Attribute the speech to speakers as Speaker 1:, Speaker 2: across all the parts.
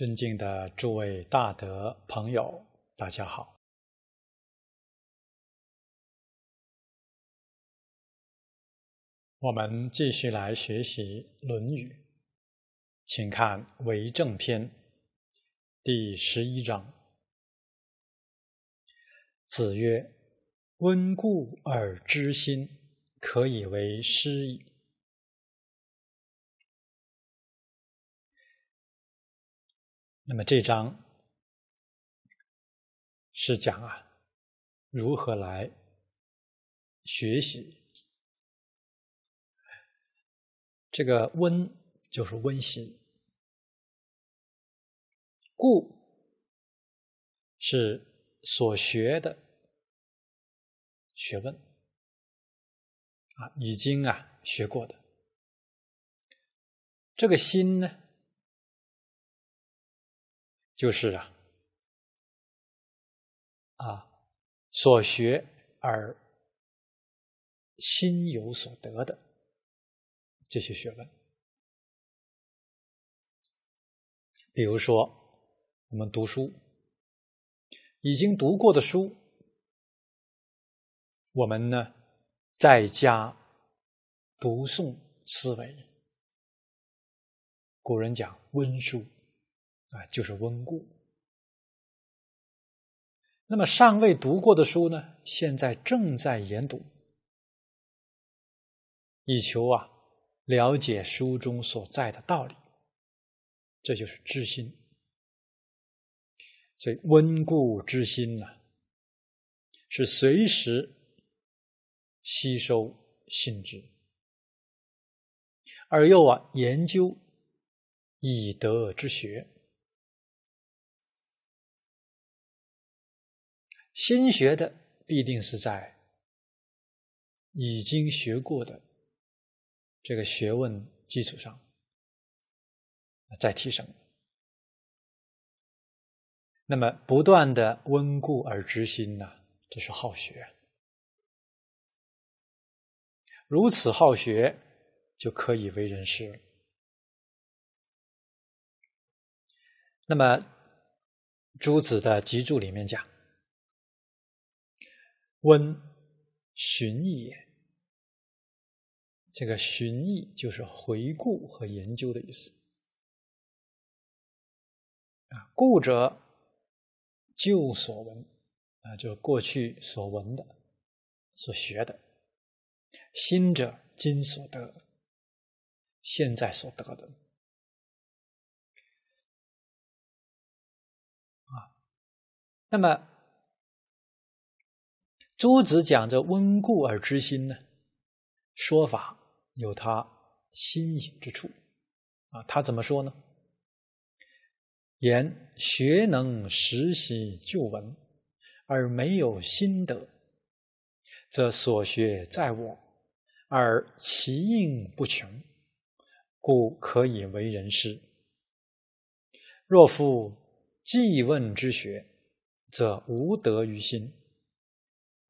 Speaker 1: 尊敬的诸位大德朋友，大家好。我们继续来学习《论语》，请看《为政篇》第十一章。子曰：“温故而知新，可以为师矣。”那么这章是讲啊，如何来学习这个温，就是温习；故是所学的学问啊，已经啊学过的。这个心呢？就是啊，啊，所学而心有所得的这些学问，比如说我们读书，已经读过的书，我们呢在家读诵思维。古人讲温书。啊，就是温故。那么尚未读过的书呢，现在正在研读，以求啊了解书中所在的道理。这就是知心。所以温故知新呢，是随时吸收新知，而又啊研究以德之学。新学的必定是在已经学过的这个学问基础上再提升。那么不断的温故而知新呢，这是好学。如此好学，就可以为人师。那么朱子的集注里面讲。温寻意也，这个寻意就是回顾和研究的意思。啊，故者旧所闻，啊，就是过去所闻的、所学的；新者今所得，现在所得的。啊，那么。朱子讲着“温故而知新”呢，说法有他新颖之处啊。他怎么说呢？言学能实习旧闻，而没有心得，则所学在我，而其应不穷，故可以为人师。若夫记问之学，则无得于心。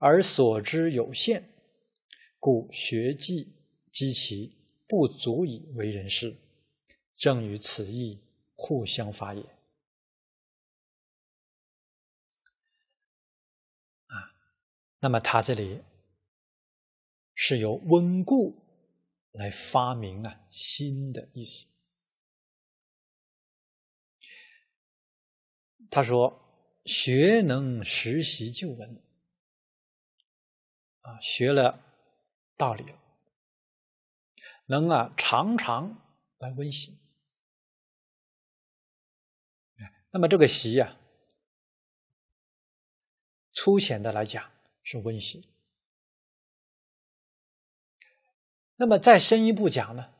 Speaker 1: 而所知有限，故学记积其不足以为人师，正与此意互相发也。啊，那么他这里是由温故来发明啊新的意思。他说：“学能实习旧闻。”啊，学了道理了，能啊常常来温习。那么这个习呀，粗浅的来讲是温习。那么再深一步讲呢，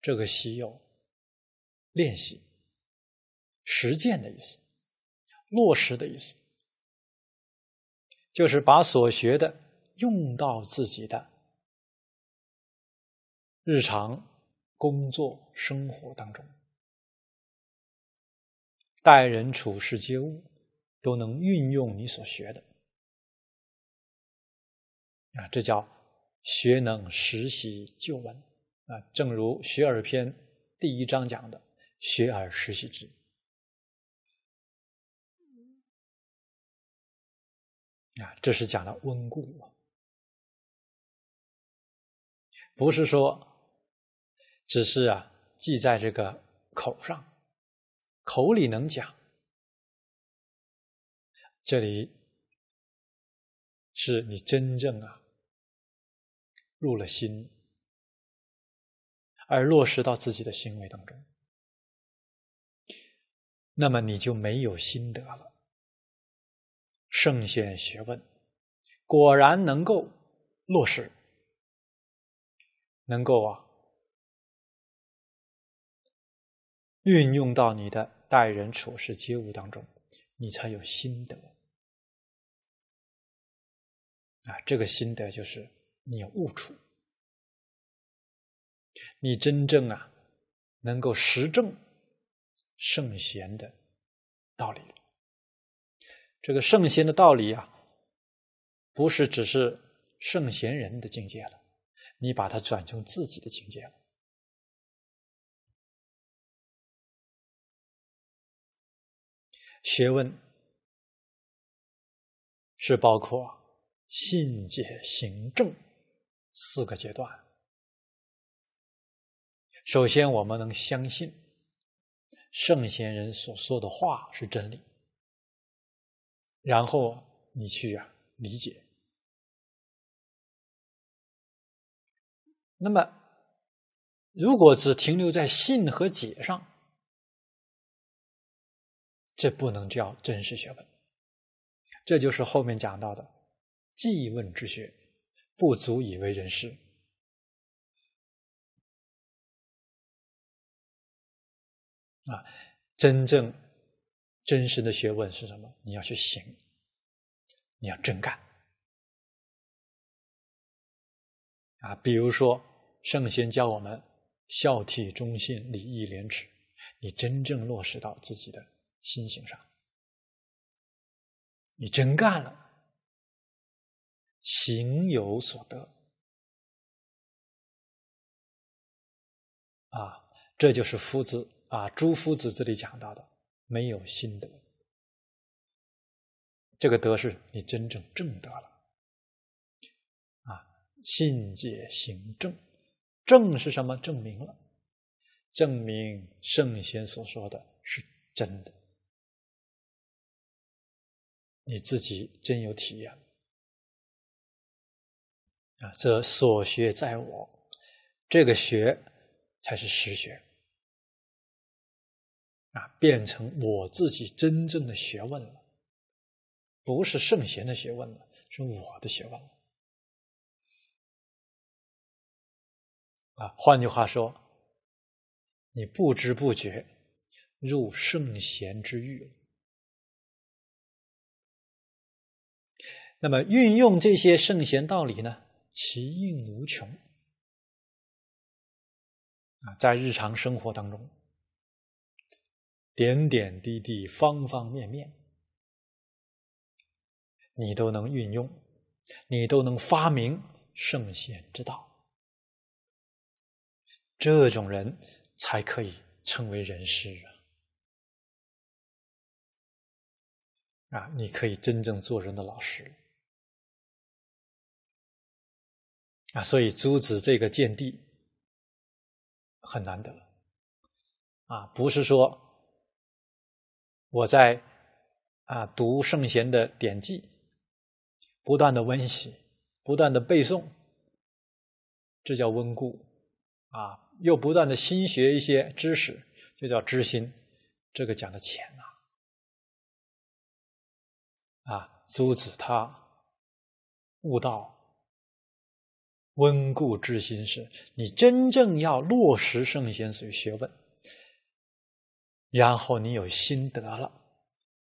Speaker 1: 这个习有练习、实践的意思，落实的意思，就是把所学的。用到自己的日常工作生活当中，待人处事皆物都能运用你所学的啊，这叫学能实习旧闻啊。正如《学而篇》第一章讲的：“学而时习之。”啊，这是讲的温故啊。不是说只是啊记在这个口上，口里能讲，这里是你真正啊入了心，而落实到自己的行为当中，那么你就没有心得了。圣贤学问果然能够落实，能够啊运用到你的待人处事接物当中，你才有心得啊！这个心得就是你有悟处，你真正啊能够实证圣贤的道理。这个圣贤的道理啊，不是只是圣贤人的境界了，你把它转成自己的境界了。学问是包括信解行证四个阶段。首先，我们能相信圣贤人所说的话是真理。然后你去啊理解，那么如果只停留在信和解上，这不能叫真实学问。这就是后面讲到的记问之学，不足以为人师啊！真正。真实的学问是什么？你要去行，你要真干啊！比如说，圣贤教我们孝悌忠信、礼义廉耻，你真正落实到自己的心性上，你真干了，行有所得啊！这就是夫子啊，诸夫子这里讲到的。没有心得，这个德是你真正正得了啊！信解行正，正是什么？证明了，证明圣贤所说的是真的，你自己真有体验啊！这所学在我，这个学才是实学。啊，变成我自己真正的学问了，不是圣贤的学问了，是我的学问了。啊，换句话说，你不知不觉入圣贤之域了。那么，运用这些圣贤道理呢，其应无穷。啊，在日常生活当中。点点滴滴、方方面面，你都能运用，你都能发明圣贤之道，这种人才可以称为人师啊！啊，你可以真正做人的老师啊！所以朱子这个见地很难得啊，不是说。我在啊读圣贤的典籍，不断的温习，不断的背诵，这叫温故啊，又不断的新学一些知识，就叫知心，这个讲的浅呐啊，朱子他悟道，温故知新是你真正要落实圣贤所学问。然后你有心得了，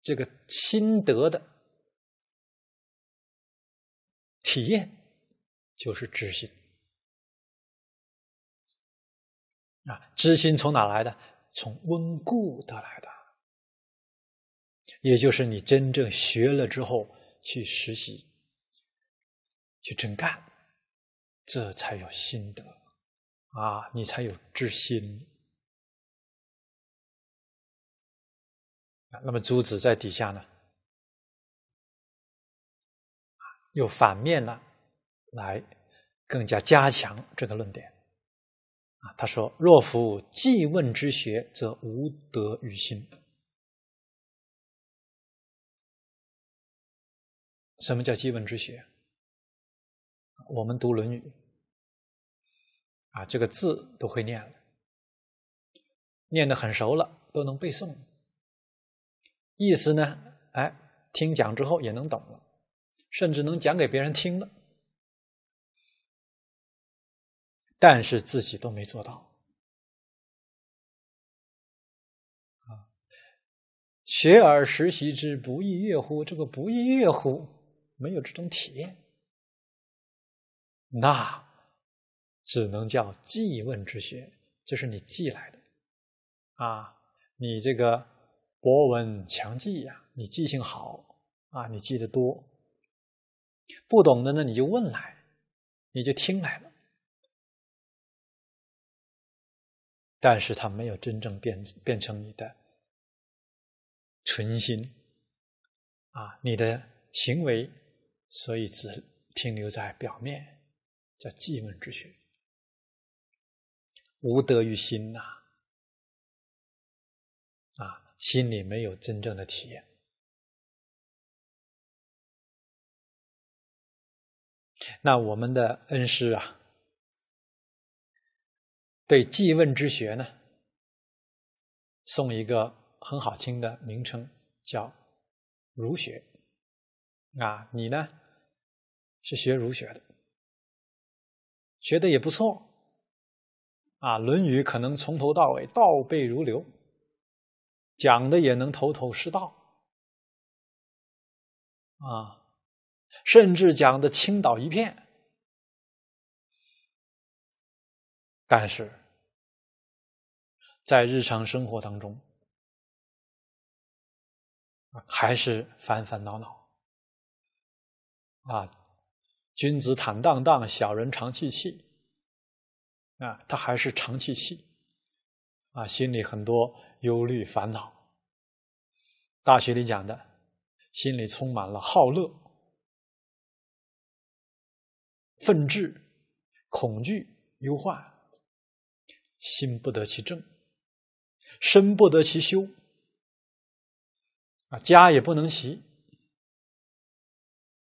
Speaker 1: 这个心得的体验就是知心啊！知心从哪来的？从温故得来的，也就是你真正学了之后去实习、去真干，这才有心得啊！你才有知心。那么朱子在底下呢，又反面呢，来更加加强这个论点。啊，他说：“若夫记问之学，则无德于心。”什么叫记问之学？我们读《论语》，啊，这个字都会念了，念得很熟了，都能背诵。意思呢，哎，听讲之后也能懂了，甚至能讲给别人听了。但是自己都没做到，啊！学而时习之，不亦乐乎？这个不亦乐乎，没有这种体验，那只能叫记问之学，就是你记来的，啊！你这个博闻强记呀，你记性好啊，你记得多，不懂的呢，你就问来，你就听来了。但是它没有真正变变成你的纯心啊，你的行为，所以只停留在表面，叫记问之学，无德于心呐，啊，心里没有真正的体验。那我们的恩师啊。对记问之学呢，送一个很好听的名称，叫儒学。啊，你呢是学儒学的，学的也不错。啊，《论语》可能从头到尾倒背如流，讲的也能头头是道。啊，甚至讲的倾倒一片，但是。在日常生活当中，还是烦烦恼恼啊！君子坦荡荡，小人长戚戚啊！他还是长戚戚啊，心里很多忧虑烦恼。大学里讲的，心里充满了好乐、愤志、恐惧、忧患，心不得其正。身不得其修，啊，家也不能齐，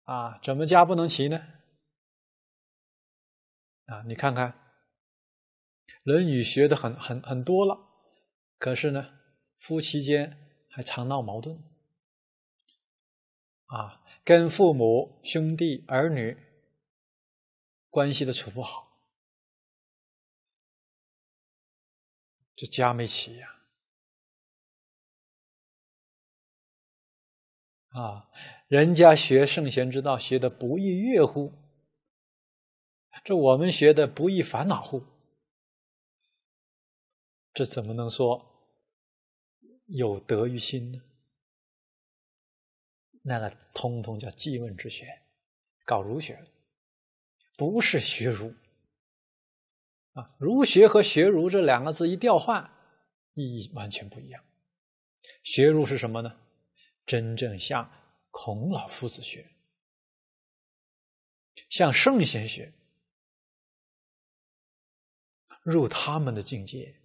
Speaker 1: 啊，怎么家不能齐呢？啊，你看看，《论语》学的很很很多了，可是呢，夫妻间还常闹矛盾，啊，跟父母、兄弟、儿女关系都处不好。这家没齐呀！啊人家学圣贤之道学的不亦乐乎，这我们学的不亦烦恼乎？这怎么能说有德于心呢？那个通通叫记问之学，搞儒学，不是学儒。啊，儒学和学儒这两个字一调换，意义完全不一样。学儒是什么呢？真正向孔老夫子学，向圣贤学，入他们的境界，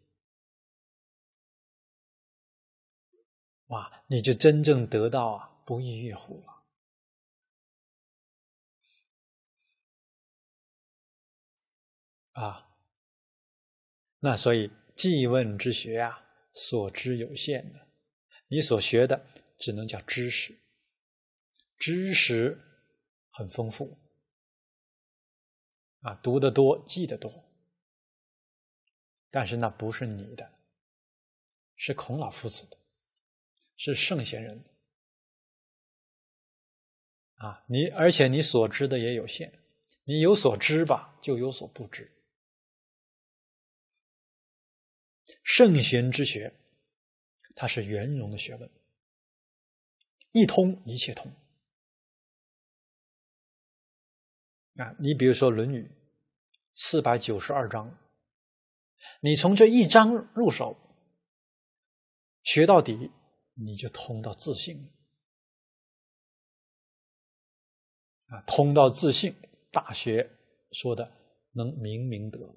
Speaker 1: 哇，你就真正得到啊不亦乐乎了，啊。那所以记问之学啊，所知有限的，你所学的只能叫知识，知识很丰富啊，读得多，记得多，但是那不是你的，是孔老夫子的，是圣贤人的啊，你而且你所知的也有限，你有所知吧，就有所不知。圣贤之学，它是圆融的学问，一通一切通。啊，你比如说《论语》四百九十二章，你从这一章入手，学到底，你就通到自信啊，通到自信。大学说的能明明德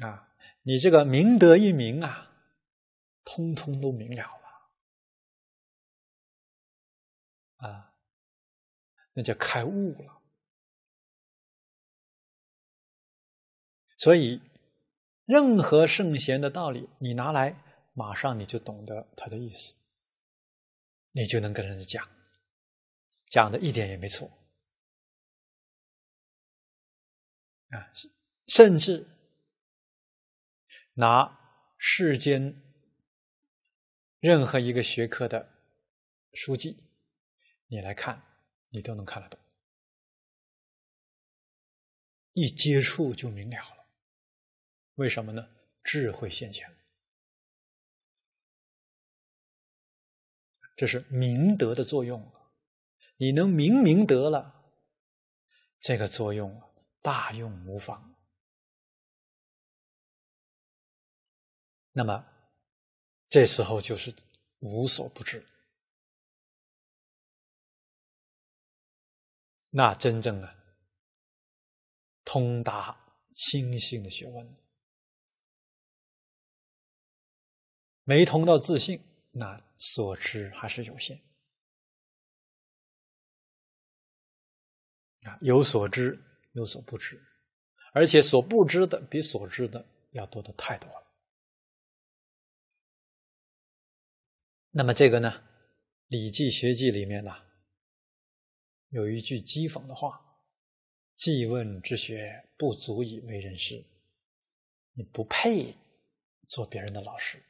Speaker 1: 啊，你这个明德一明啊，通通都明了了啊，那叫开悟了。所以，任何圣贤的道理，你拿来，马上你就懂得他的意思，你就能跟人家讲，讲的一点也没错啊！甚至拿世间任何一个学科的书籍，你来看，你都能看得懂，一接触就明了了。为什么呢？智慧现前，这是明德的作用。你能明明德了，这个作用大用无妨。那么这时候就是无所不知，那真正啊通达心性的学问。没通到自信，那所知还是有限啊，有所知，有所不知，而且所不知的比所知的要多的太多了。那么这个呢，《礼记学记》里面呢，有一句讥讽的话：“记问之学，不足以为人师。”你不配做别人的老师。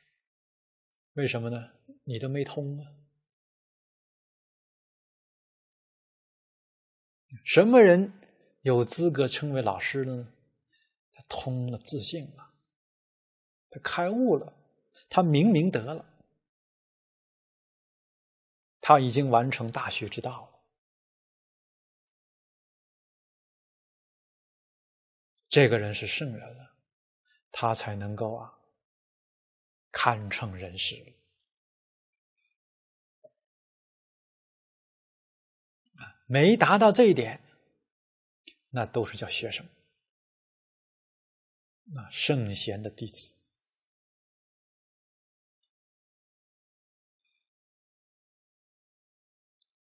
Speaker 1: 为什么呢？你都没通啊！什么人有资格称为老师呢？他通了自信了，他开悟了，他明明得了，他已经完成大学之道了。这个人是圣人了，他才能够啊。堪称人师！没达到这一点，那都是叫学生那，圣贤的弟子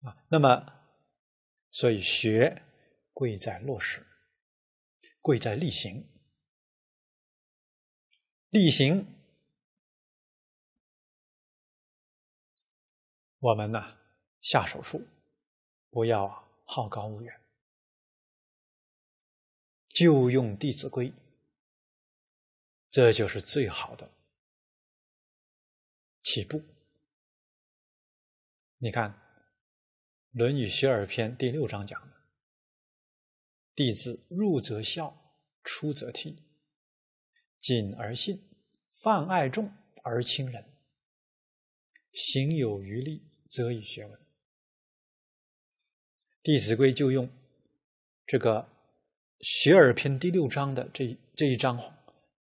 Speaker 1: 啊。那么，所以学贵在落实，贵在力行，力行。我们呢，下手术不要好高骛远，就用《弟子规》，这就是最好的起步。你看，《论语·学而篇》第六章讲的：“弟子入则孝，出则悌，谨而信，泛爱众而亲仁，行有余力。”则以学文，《弟子规》就用这个《学而篇》第六章的这这一章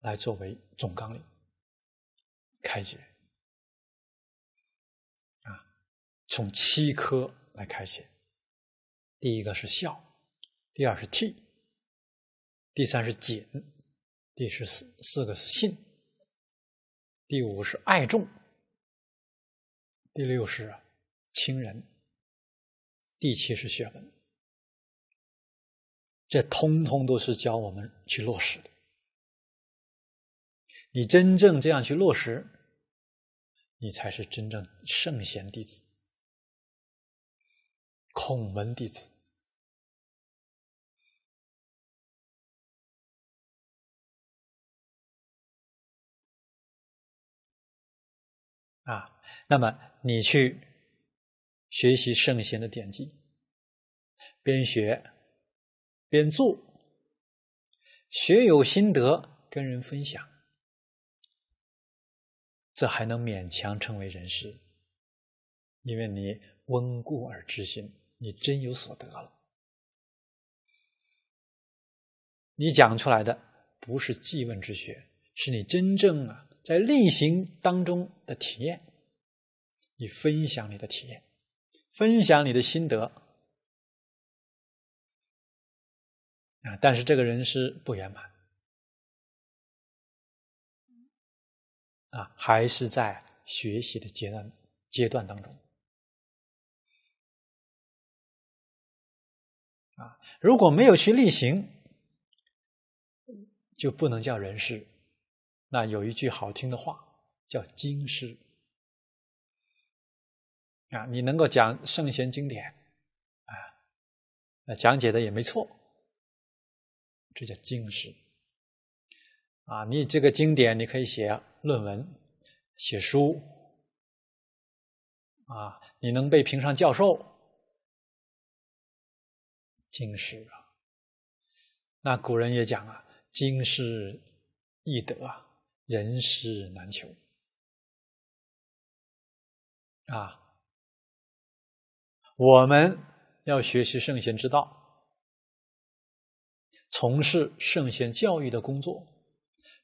Speaker 1: 来作为总纲领，开解。啊，从七科来开启。第一个是孝，第二是悌，第三是谨，第四四个是信，第五是爱众，第六是。亲人，第七是学问，这通通都是教我们去落实的。你真正这样去落实，你才是真正圣贤弟子、孔门弟子啊。那么你去。学习圣贤的典籍，边学边做，学有心得，跟人分享，这还能勉强成为人师，因为你温故而知新，你真有所得了。你讲出来的不是记问之学，是你真正啊在例行当中的体验，你分享你的体验。分享你的心得啊，但是这个人是不圆满啊，还是在学习的阶段阶段当中啊，如果没有去力行，就不能叫人师。那有一句好听的话叫经师。啊，你能够讲圣贤经典，啊，那讲解的也没错，这叫经师。啊，你这个经典你可以写论文、写书，啊，你能被评上教授，经师啊。那古人也讲啊，经师易得啊，人师难求，啊。我们要学习圣贤之道，从事圣贤教育的工作，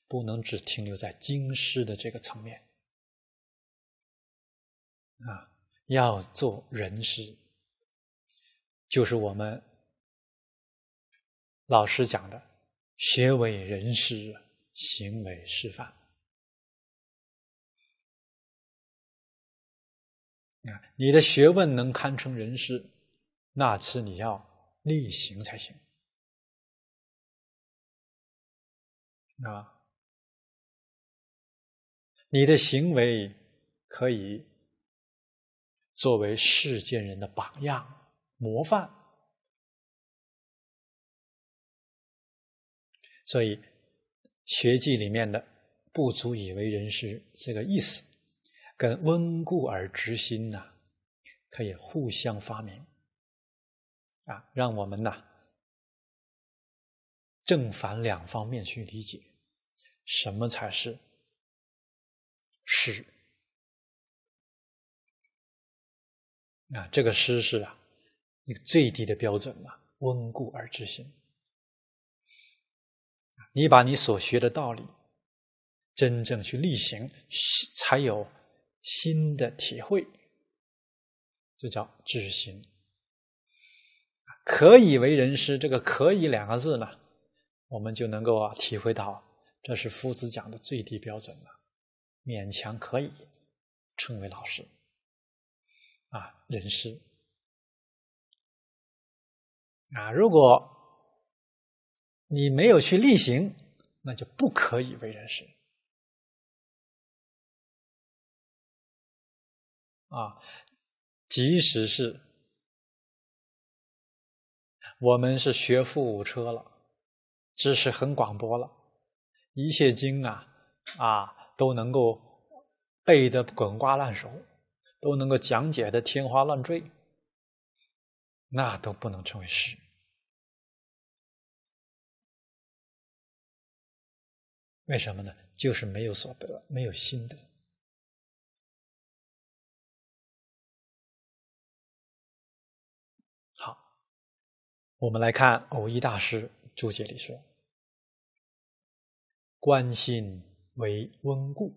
Speaker 1: 不能只停留在经师的这个层面，啊，要做人师，就是我们老师讲的“学为人师，行为示范”。啊，你的学问能堪称人师，那是你要力行才行。啊，你的行为可以作为世间人的榜样、模范。所以，《学记》里面的“不足以为人师”这个意思。跟温故而知新呐，可以互相发明啊，让我们呐正反两方面去理解，什么才是师啊？这个诗是啊一个最低的标准呐，温故而知新。你把你所学的道理真正去力行，才有。新的体会，这叫知行。可以为人师，这个“可以”两个字呢，我们就能够啊体会到，这是夫子讲的最低标准了，勉强可以称为老师啊，人师啊。如果你没有去力行，那就不可以为人师。啊，即使是我们是学富五车了，知识很广博了，一切经啊啊都能够背得滚瓜烂熟，都能够讲解的天花乱坠，那都不能称为师。为什么呢？就是没有所得，没有心得。好我们来看偶一大师注解里说：“观心为温故，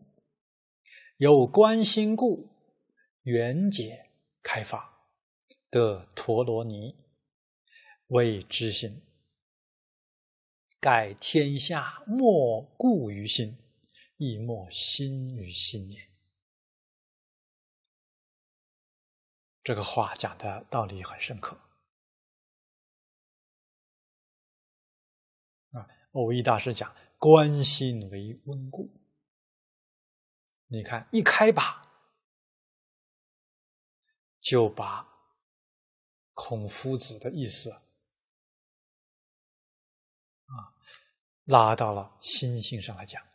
Speaker 1: 有观心故，缘解开发，得陀罗尼，为知心。盖天下莫故于心，亦莫心于心也。”这个话讲的道理很深刻。啊偶一大师讲：“观心为温故。”你看，一开把就把孔夫子的意思拉到了心性上来讲，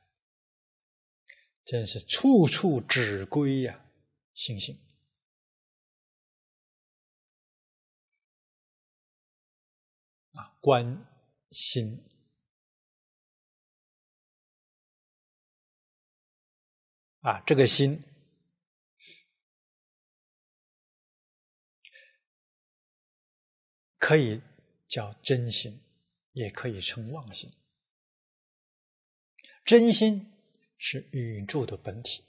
Speaker 1: 真是处处指归呀，心性啊，观心。啊，这个心可以叫真心，也可以称妄心。真心是宇宙的本体，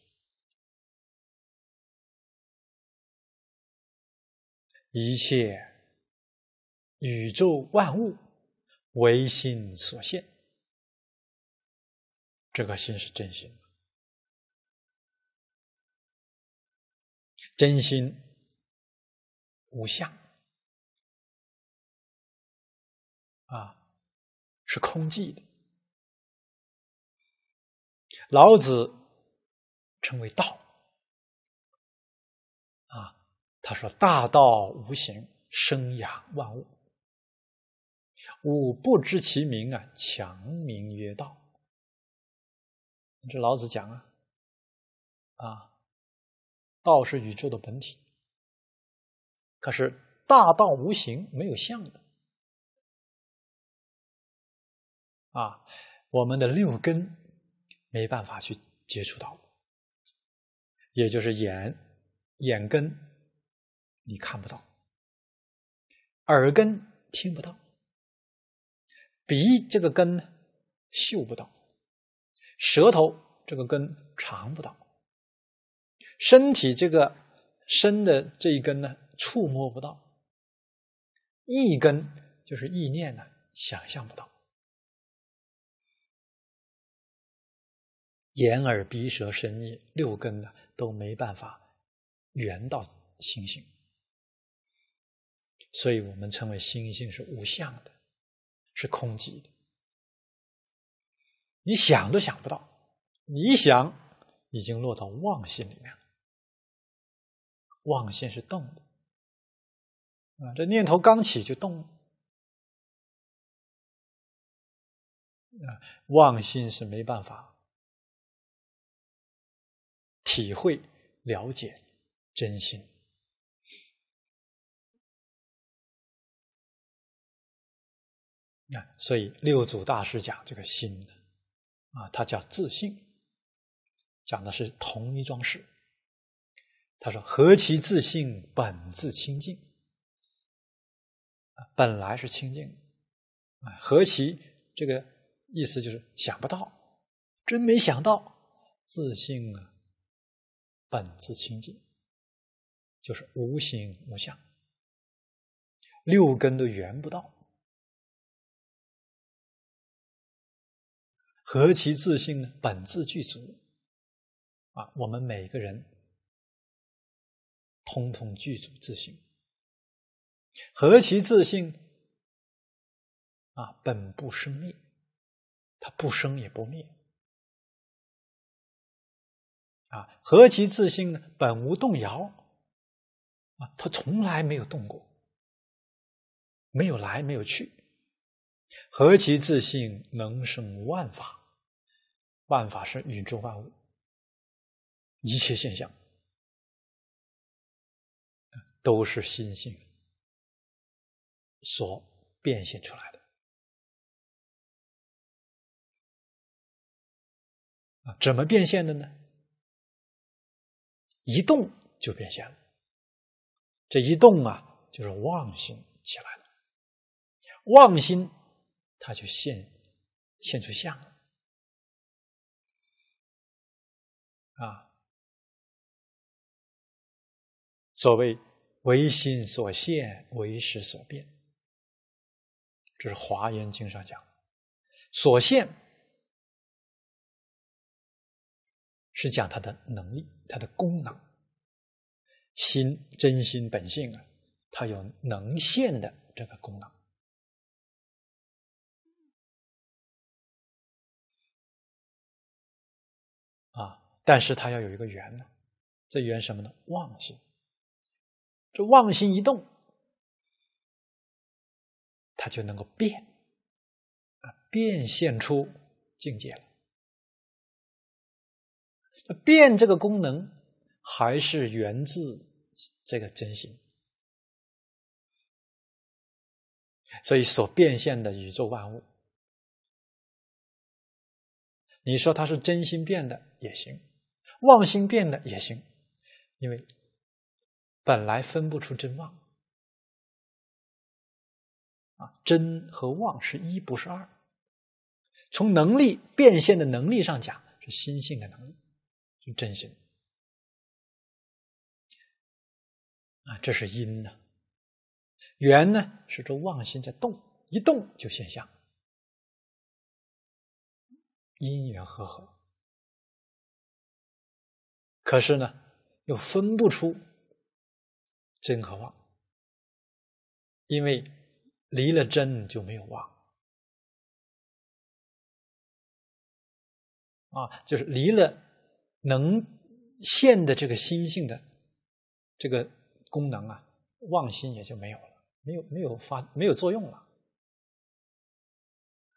Speaker 1: 一切宇宙万物唯心所现，这个心是真心，真心无相啊，是空寂的。老子称为道啊。他说：“大道无形，生养万物。吾不知其名啊，强名曰道。”这老子讲啊，啊，道是宇宙的本体。可是大道无形，没有相的啊，我们的六根没办法去接触到，也就是眼眼根。你看不到，耳根听不到，鼻这个根呢嗅不到，舌头这个根尝不到，身体这个身的这一根呢触摸不到，意根就是意念呢想象不到，眼耳鼻舌身意六根呢都没办法圆到心性。所以我们称为心性是无相的，是空寂的。你想都想不到，你一想已经落到妄心里面了。妄心是动的，啊，这念头刚起就动，啊，妄心是没办法体会了解真心。所以六祖大师讲这个心呢，啊，他叫自性，讲的是同一桩事。他说：“何其自信，本自清净。”本来是清净，啊，何其这个意思就是想不到，真没想到，自信啊，本自清净，就是无形无相，六根都圆不到。何其自信呢？本自具足啊！我们每个人通通具足自信。何其自信啊！本不生灭，它不生也不灭啊！何其自信呢？本无动摇啊！它从来没有动过，没有来，没有去。何其自信，能生万法。万法是宇宙万物一切现象，都是心性所变现出来的。啊，怎么变现的呢？一动就变现了。这一动啊，就是妄心起来了。妄心。它就现现出相了啊！所谓唯心所现，唯识所变，这是《华严经》上讲。所现是讲它的能力，它的功能。心真心本性啊，它有能现的这个功能。啊但是它要有一个缘呢，这缘什么呢？妄心。这妄心一动，它就能够变，啊，变现出境界了。变这个功能，还是源自这个真心。所以所变现的宇宙万物，你说它是真心变的也行。妄心变的也行，因为本来分不出真妄啊，真和妄是一，不是二。从能力变现的能力上讲，是心性的能力，是真心啊，这是因呢。缘呢是这妄心在动，一动就现象，因缘和合。可是呢，又分不出真和妄，因为离了真就没有妄啊，就是离了能现的这个心性的这个功能啊，妄心也就没有了，没有没有发没有作用了，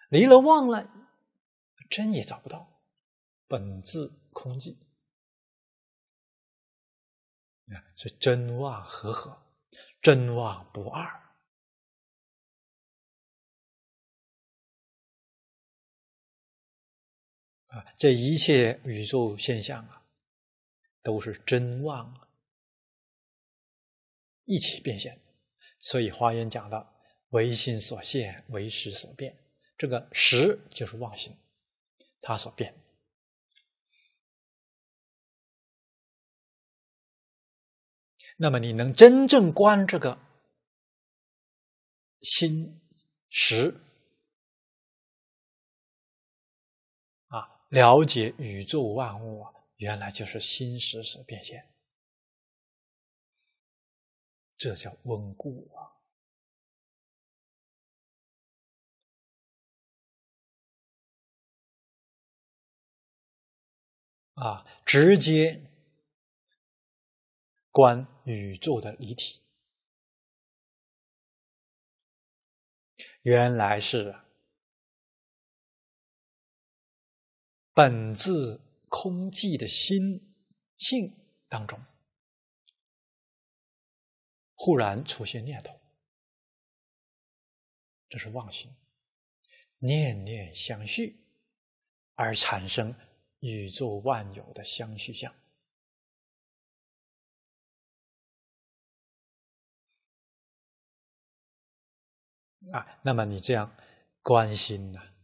Speaker 1: 离了妄了，真也找不到，本自空寂。啊，是真妄和合，真妄不二这一切宇宙现象啊，都是真妄一起变现。所以华严讲的“唯心所现，唯识所变”，这个“识”就是妄心，它所变。那么你能真正观这个心识了解宇宙万物啊，原来就是心识所变现，这叫稳固啊！啊，直接。观宇宙的离体，原来是本自空寂的心性当中，忽然出现念头，这是妄心，念念相续，而产生宇宙万有的相续相。啊，那么你这样关心呢？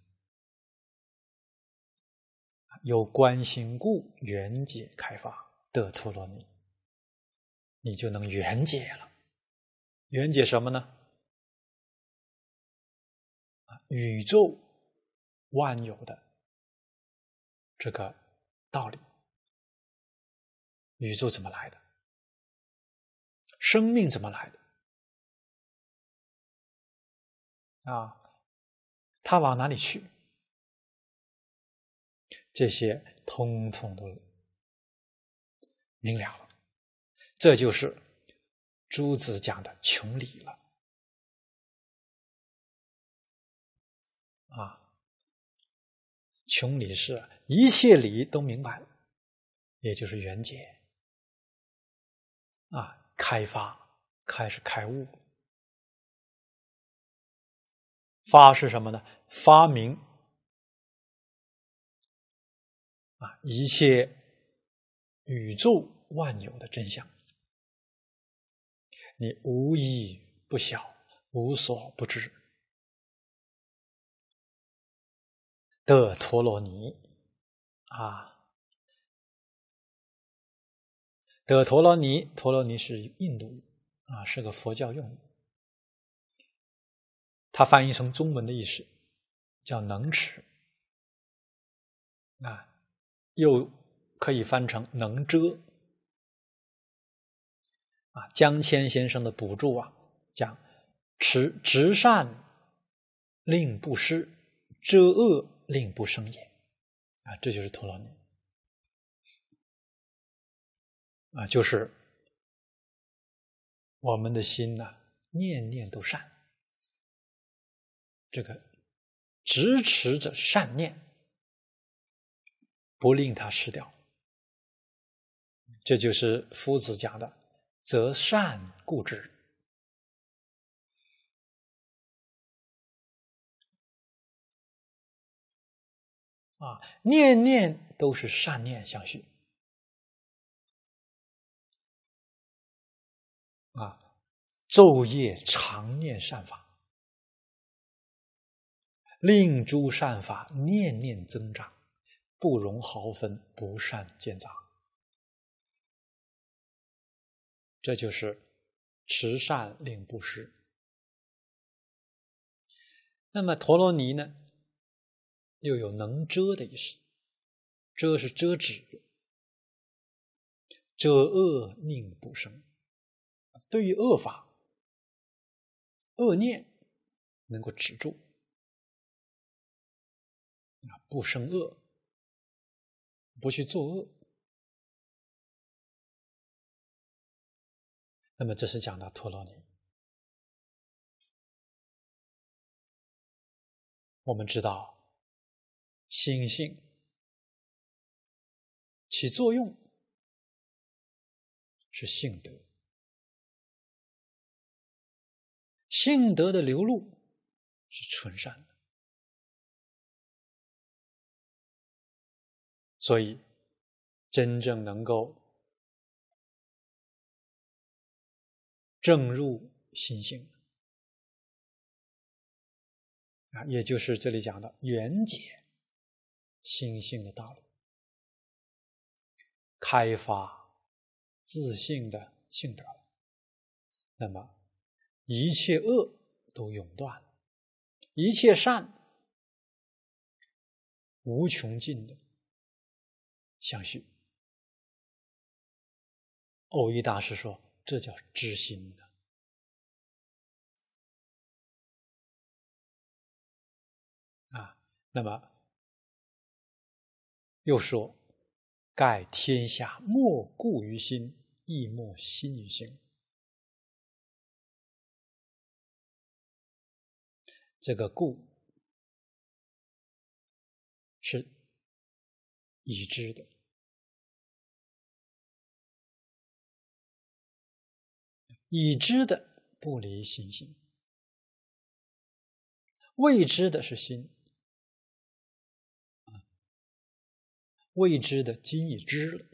Speaker 1: 有关心故，缘解开发得陀罗尼，你就能缘解了。缘解什么呢？宇宙万有的这个道理，宇宙怎么来的？生命怎么来的？啊，他往哪里去？这些通通都明了了，这就是朱子讲的穷理了。啊，穷理是一切理都明白了，也就是圆解。啊，开发开始开悟。发是什么呢？发明一切宇宙万有的真相，你无一不晓，无所不知。的陀罗尼啊，的陀罗尼，陀罗尼是印度语啊，是个佛教用语。它翻译成中文的意思叫“能持”，啊，又可以翻成“能遮”。啊，江谦先生的补注啊，讲“持直善令不失，遮恶令不生也”，啊，这就是陀罗尼。啊，就是我们的心呐，念念都善。这个支持着善念，不令他失掉，这就是夫子讲的“择善固执”啊，念念都是善念相续。啊，昼夜常念善法。令诸善法念念增长，不容毫分不善见杂。这就是持善令不失那么陀罗尼呢，又有能遮的意思，遮是遮止，遮恶宁不生。对于恶法、恶念，能够止住，啊，不生恶，不去作恶。那么，这是讲到陀罗尼。我们知道，心性起作用是性德。性德的流露是纯善的，所以真正能够正入心性。啊，也就是这里讲的圆解心性的道路，开发自信的性德，那么。一切恶都永断了，一切善无穷尽的相续。偶一大师说：“这叫知心的啊。”那么又说：“盖天下莫故于心，亦莫心于心。”这个故是已知的，已知的不离心性，未知的是心，未知的今已知了，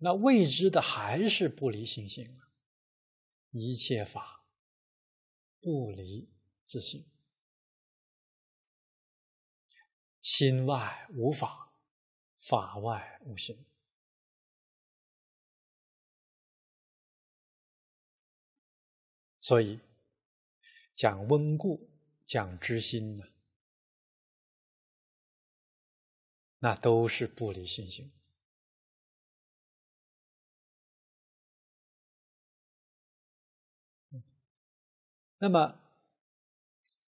Speaker 1: 那未知的还是不离心性啊。一切法不离自性，心外无法，法外无心。所以讲温故，讲知心呢，那都是不离心性。那么，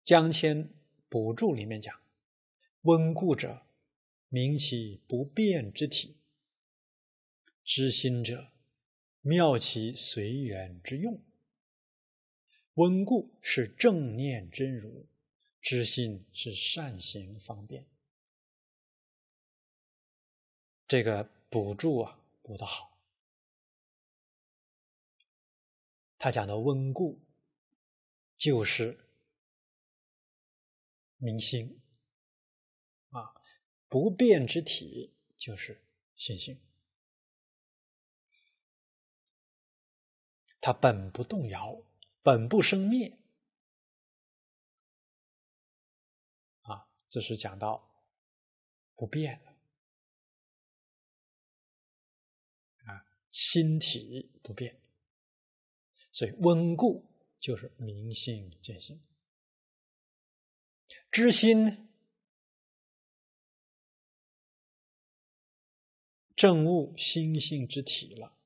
Speaker 1: 江谦补注里面讲：“温故者，明其不变之体；知心者，妙其随缘之用。温故是正念真如，知心是善行方便。”这个补助啊，补得好。他讲的温故。就是明心啊，不变之体就是信心性，它本不动摇，本不生灭。啊，这是讲到不变了。啊，心体不变，所以温故。就是明心见性，知心正悟心性之体了，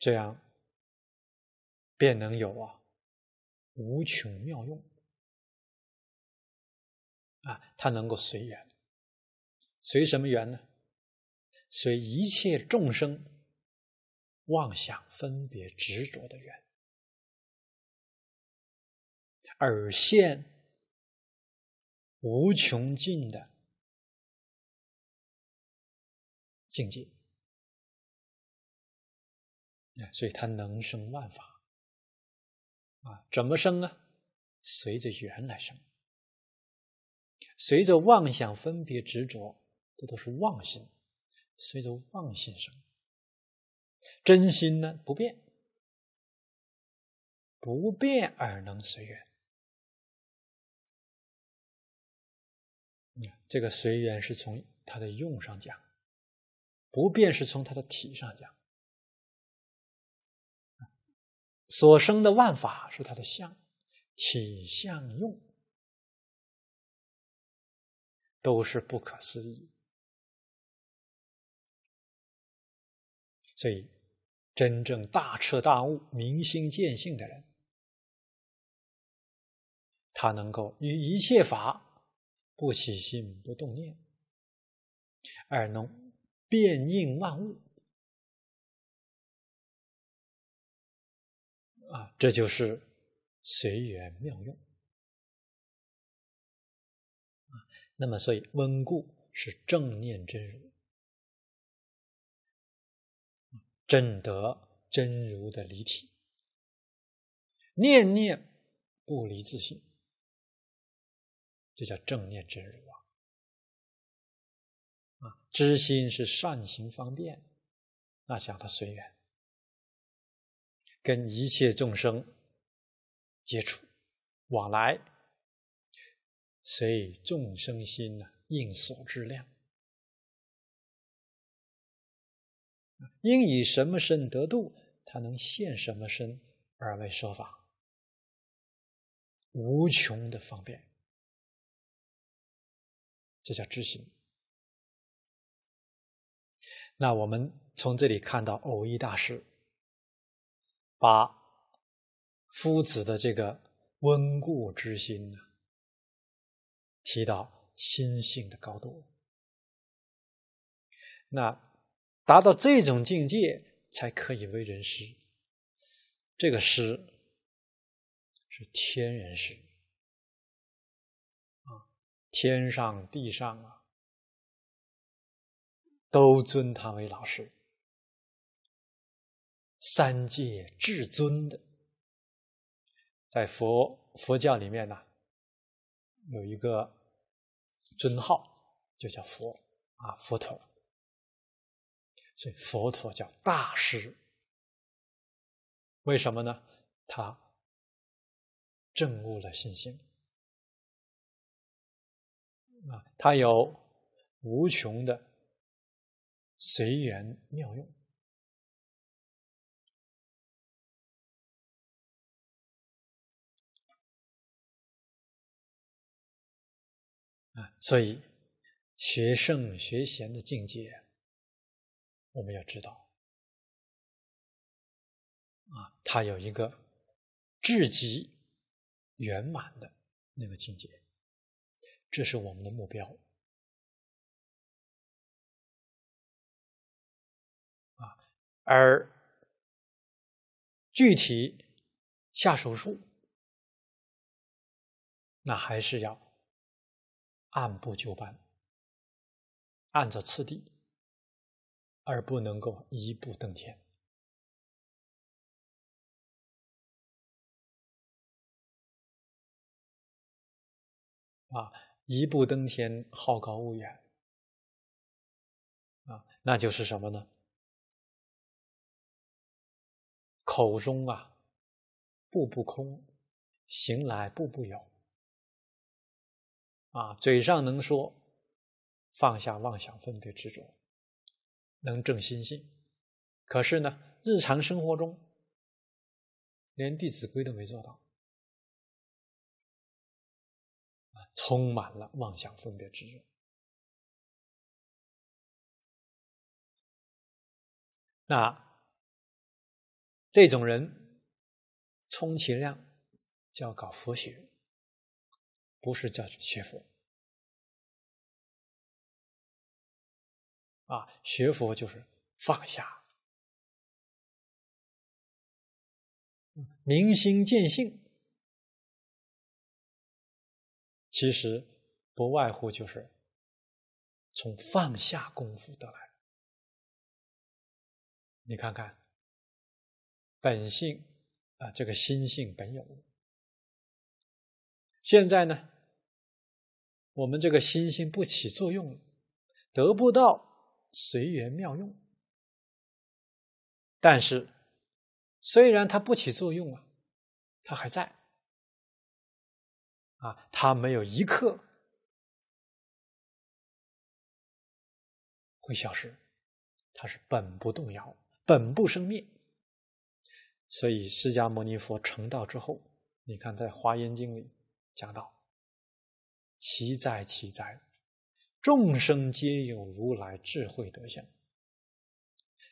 Speaker 1: 这样便能有啊无穷妙用啊，它能够随缘，随什么缘呢？随一切众生妄想分别执着的缘。而现无穷尽的境界，所以它能生万法啊？怎么生啊？随着缘来生，随着妄想分别执着，这都是妄心，随着妄心生。真心呢不变，不变而能随缘。这个随缘是从它的用上讲，不变是从它的体上讲。所生的万法是他的相，体相用都是不可思议。所以，真正大彻大悟、明心见性的人，他能够与一切法不起心、不动念，而能变应万物。啊，这就是随缘妙用。那么所以温故是正念真如。正得真如的离体，念念不离自性，这叫正念真如啊！啊，知心是善行方便，那讲的随缘，跟一切众生接触往来，随众生心呢应所知量。应以什么身得度，他能现什么身而为说法，无穷的方便，这叫知行。那我们从这里看到，偶一大师把夫子的这个温故知新呢，提到心性的高度，那。达到这种境界，才可以为人师。这个师是天人师啊，天上地上啊，都尊他为老师。三界至尊的，在佛佛教里面呢，有一个尊号，就叫佛啊，佛陀。所以佛陀叫大师，为什么呢？他证悟了信心性啊，他有无穷的随缘妙用所以学圣学贤的境界。我们要知道，啊，他有一个至极圆满的那个境界，这是我们的目标。啊，而具体下手术，那还是要按部就班，按照次第。而不能够一步登天啊！一步登天，好高骛远啊！那就是什么呢？口中啊，步步空，行来步步有啊！嘴上能说，放下妄想分别执着。能正心性，可是呢，日常生活中连《弟子规》都没做到，充满了妄想分别执着。那这种人，充其量叫搞佛学，不是叫学佛。啊，学佛就是放下，明心见性，其实不外乎就是从放下功夫得来。你看看，本性啊，这个心性本有，现在呢，我们这个心性不起作用了，得不到。随缘妙用，但是虽然它不起作用了，它还在啊，它没有一刻会消失，它是本不动摇，本不生灭。所以释迦牟尼佛成道之后，你看在《华严经》里讲到：“奇哉奇哉，众生皆有如来智慧德相，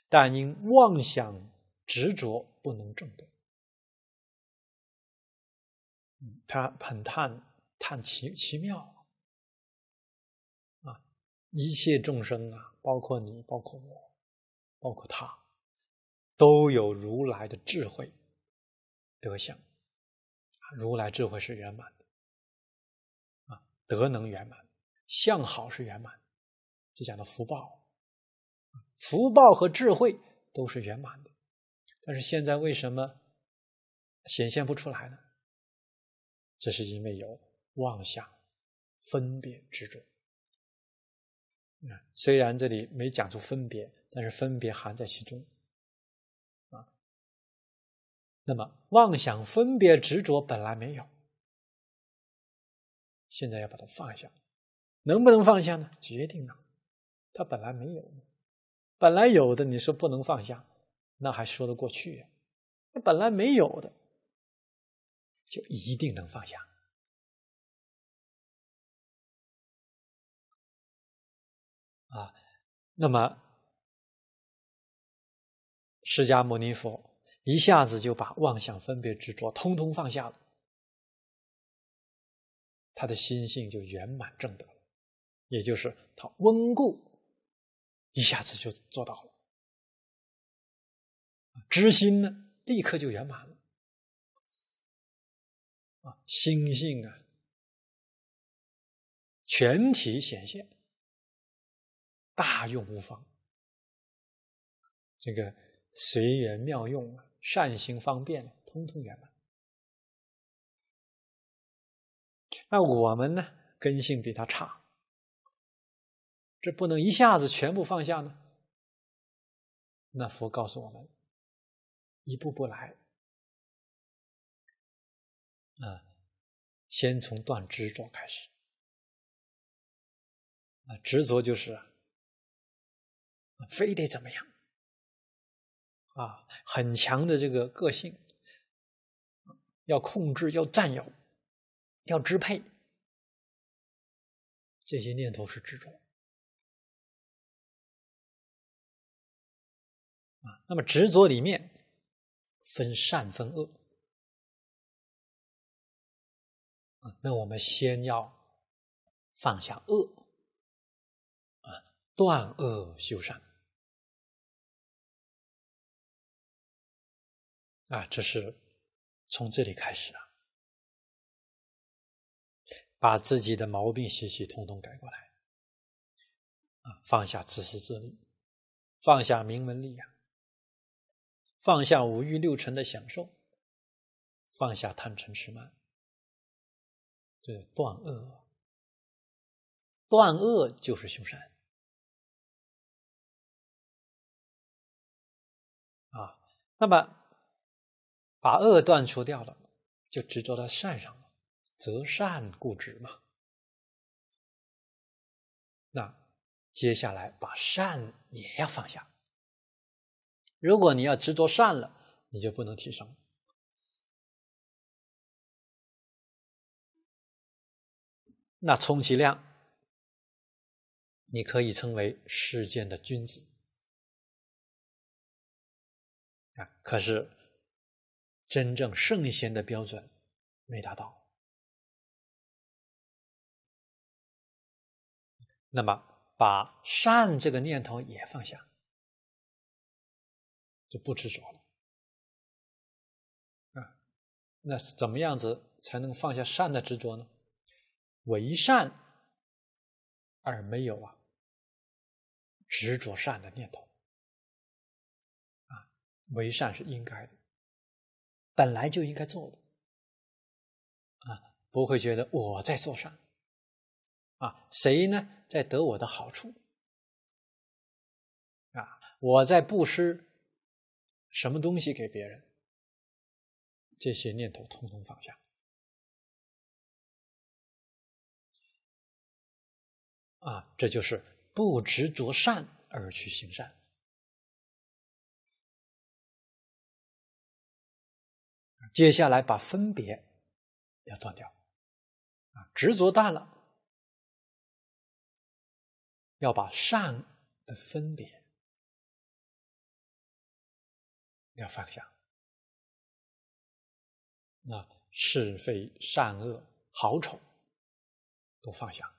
Speaker 1: 但因妄想执着，不能证得。”他很叹叹奇奇妙啊！一切众生啊，包括你，包括我，包括他，都有如来的智慧德相。如来智慧是圆满，德能圆满，相好是圆满，就讲到福报，福报和智慧都是圆满的。但是现在为什么显现不出来呢？这是因为有妄想、分别执着。啊，虽然这里没讲出分别，但是分别含在其中。啊，那么妄想、分别、执着本来没有，现在要把它放下，能不能放下呢？决定了，它本来没有，本来有的，你说不能放下，那还说得过去呀？那本来没有的。就一定能放下啊！那么，释迦牟尼佛一下子就把妄想、分别、执着通通放下了，他的心性就圆满正德了，也就是他温故一下子就做到了，知心呢，立刻就圆满了。啊，心性啊，全体显现，大用无方，这个随缘妙用啊，善行方便，通通圆满。那我们呢，根性比他差，这不能一下子全部放下呢。那佛告诉我们，一步步来。啊，先从断执着开始。啊，执着就是啊，非得怎么样？啊，很强的这个个性，要控制，要占有，要支配，这些念头是执着。啊，那么执着里面分善分恶。那我们先要放下恶，啊，断恶修善，啊，这是从这里开始啊，把自己的毛病习气统统改过来，啊，放下自私自利，放下名门利养，放下五欲六尘的享受，放下贪嗔痴慢。这断恶，断恶就是修善啊。那么把恶断除掉了，就执着在善上了，择善固执嘛。那接下来把善也要放下。如果你要执着善了，你就不能提升。那充其量，你可以称为世间的君子啊。可是，真正圣贤的标准没达到。那么，把善这个念头也放下，就不执着了啊。那是怎么样子才能放下善的执着呢？为善而没有啊执着善的念头啊，为善是应该的，本来就应该做的啊，不会觉得我在做善啊，谁呢在得我的好处啊，我在布施什么东西给别人，这些念头通通放下。啊，这就是不执着善而去行善。接下来把分别要断掉，啊，执着断了，要把善的分别要放下，那是非善恶好丑都放下，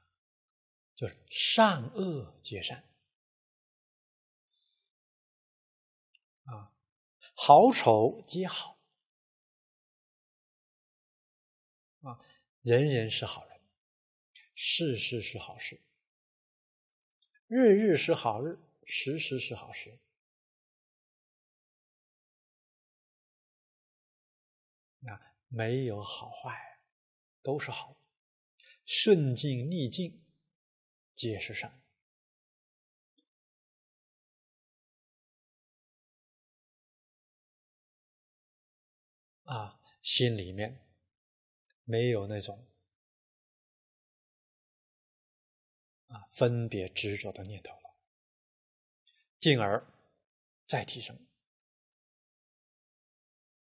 Speaker 1: 就是善恶皆善。啊，好丑皆好，啊，人人是好人，事事是好事，日日是好日，时时是好时，啊，没有好坏，都是好，顺境逆境皆是善。啊，心里面没有那种啊分别执着的念头了，进而再提升，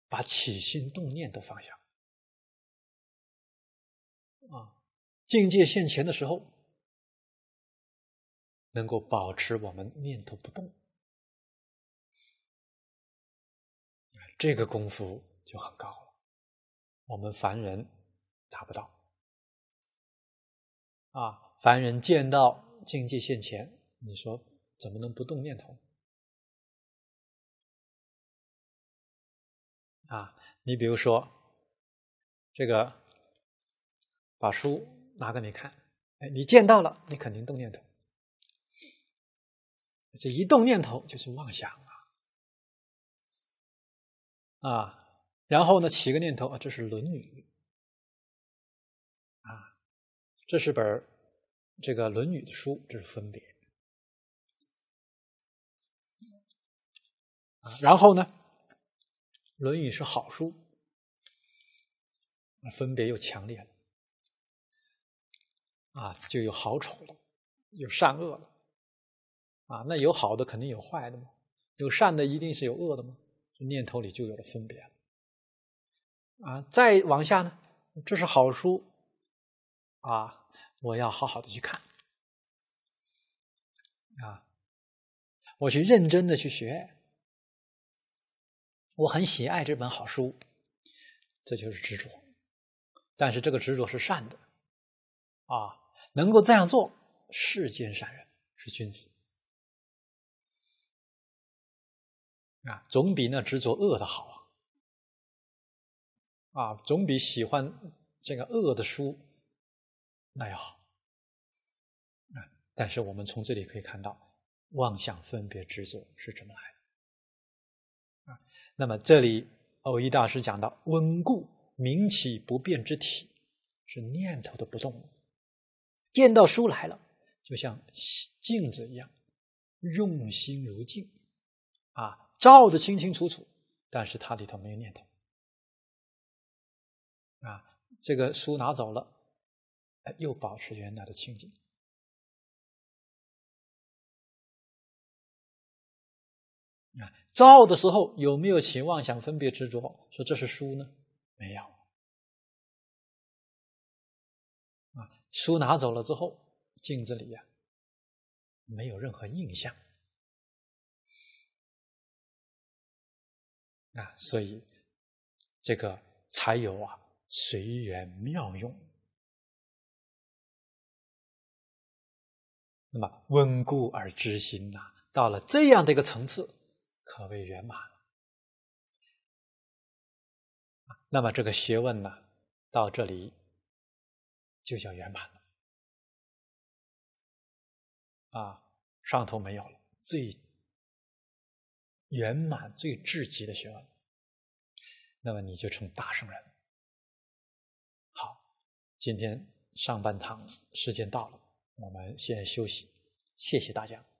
Speaker 1: 把起心动念都放下。啊，境界现前的时候，能够保持我们念头不动，这个功夫。就很高了，我们凡人达不到。啊，凡人见到境界现前，你说怎么能不动念头？啊，你比如说这个，把书拿给你看，哎，你见到了，你肯定动念头。这一动念头就是妄想啊，啊。然后呢，起个念头啊，这是《论语》啊，这是本这个《论语》的书，这是分别。然后呢，《论语》是好书，分别又强烈了啊，就有好丑了，有善恶了啊。那有好的肯定有坏的嘛，有善的一定是有恶的嘛，念头里就有了分别。啊，再往下呢，这是好书，啊，我要好好的去看，啊，我去认真的去学，我很喜爱这本好书，这就是执着，但是这个执着是善的，啊，能够这样做，世间善人是君子，啊，总比那执着恶的好啊。啊，总比喜欢这个恶的书那要好啊！但是我们从这里可以看到，妄想分别执着是怎么来的啊？那么这里偶一大师讲到，稳固明起不变之体，是念头的不动。见到书来了，就像镜子一样，用心如镜啊，照的清清楚楚，但是它里头没有念头。啊，这个书拿走了，又保持原来的清净。啊，照的时候有没有起妄想分别执着？说这是书呢？没有。啊，书拿走了之后，镜子里呀，没有任何印象。啊，所以这个才有啊。随缘妙用，那么温故而知新呐，到了这样的一个层次，可谓圆满了。那么这个学问呢，到这里就叫圆满了。啊，上头没有了，最圆满、最至极的学问，那么你就成大圣人。好今天上半堂时间到了，我们先休息，谢谢大家。